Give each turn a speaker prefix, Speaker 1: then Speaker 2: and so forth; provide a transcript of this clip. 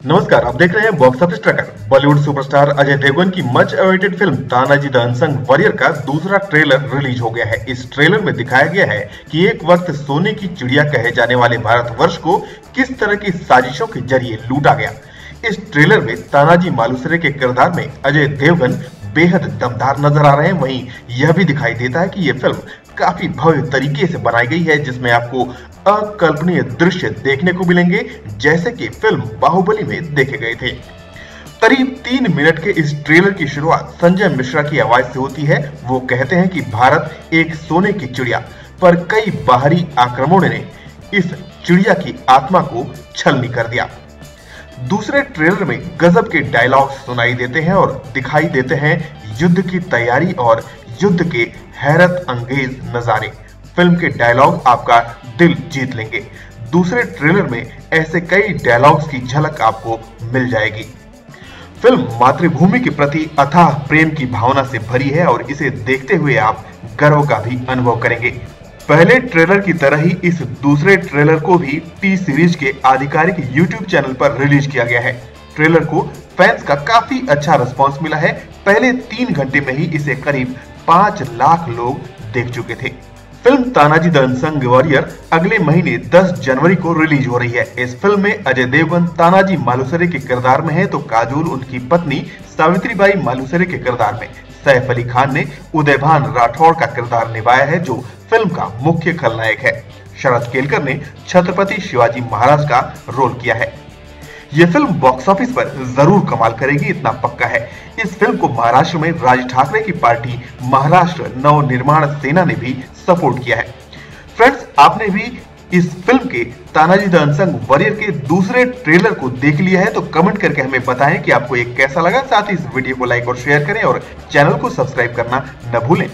Speaker 1: नमस्कार, आप देख रहे हैं box office tracker Bollywood superstar Ajay Devgn की much awaited film Tanhaji the unsung warrior का दूसरा ट्रेलर रिलीज़ हो गया है। इस ट्रेलर में दिखाया गया है कि एक वक्त सोने की चिड़िया कहे जाने वाले भारतवर्ष को किस तरह की साजिशों के ज़रिए लूटा गया। इस ट्रेलर में तानाजी मालूसरे के किरदार में अजय देवगन बेहद दमदार नज़र आ रहे हैं। वहीं यह भी दिखाई देता है कि ये फ़िल्म काफ़ी भव्य तरीके से बनाई गई है, जिसमें आपको अकल्पनीय दृश्य देखने को मिलेंगे, जैसे कि फ़िल्म बाहुबली में देखे गए थे। करीब तीन मिनट के इस ट्रेलर की शुरुआत संजय मिश्रा की आवाज़ से होती है। वो कहते हैं कि भारत एक सोने की चिड़िया, पर कई बाहरी आक्रमणों ने इस चिड़िया की आत्मा को छलनी कर दिया। दूसरे ट्रेलर में गजब के डायलॉग सुनाई देते हैं और दिखाई देते हैं युद्ध की तैयारी और युद्ध के हैरत अंगेज नजारे। फ़िल्म के डायलॉग आपका दिल जीत लेंगे। दूसरे ट्रेलर में ऐसे कई डायलॉग्स की झलक आपको मिल जाएगी। फ़िल्म मातृभूमि के प्रति अथाह प्रेम की भावना से भरी है और इसे देखते हुए आप गर्व का भी अनुभव करेंगे। पहले ट्रेलर की तरह ही इस दूसरे ट्रेलर को भी टी सीरीज़ के आधिकारिक यूट्यूब चैनल पर रिलीज़ किया गया है। ट्रेलर को फैंस का काफ़ी अच्छा रिस्पांस मिला है। पहले तीन घंटे में ही इसे करीब पाँच लाख लोग देख चुके थे। फ़िल्म तानाजी द वॉरियर अगले महीने 10 जनवरी को रिलीज़ हो रही है। इस फ़िल्म में अजय देवगन, तानाजी मालूसरे के किरदार में है तो काजोल, उनकी पत्नी सावित्रीबाई मालूसरे के किरदार में। सैफ अली खान ने उदयभान राठौड़ का किरदार निभाया है, जो फ़िल्म का मुख्य खलनायक है। शरद केलकर ने छत्रपति शिवाजी महाराज का रोल किया है। ये फ़िल्म बॉक्स ऑफ़िस पर ज़रूर कमाल करेगी, इतना पक्का है। इस फ़िल्म को महाराष्ट्र में राज ठाकरे की पार्टी, महाराष्ट्र नव निर्माण सेना ने भी सपोर्ट किया है। फ्रेंड्स, आपने भी इस फ़िल्म के तानाजी द अनसंग वॉरियर के दूसरे ट्रेलर को देख लिया है तो कमेंट करके हमें बताएँ कि आपको ये कैसा लगा। साथ ही इस वीडियो को लाइक और शेयर करें और चैनल को सब्सक्राइब करना न भूलें।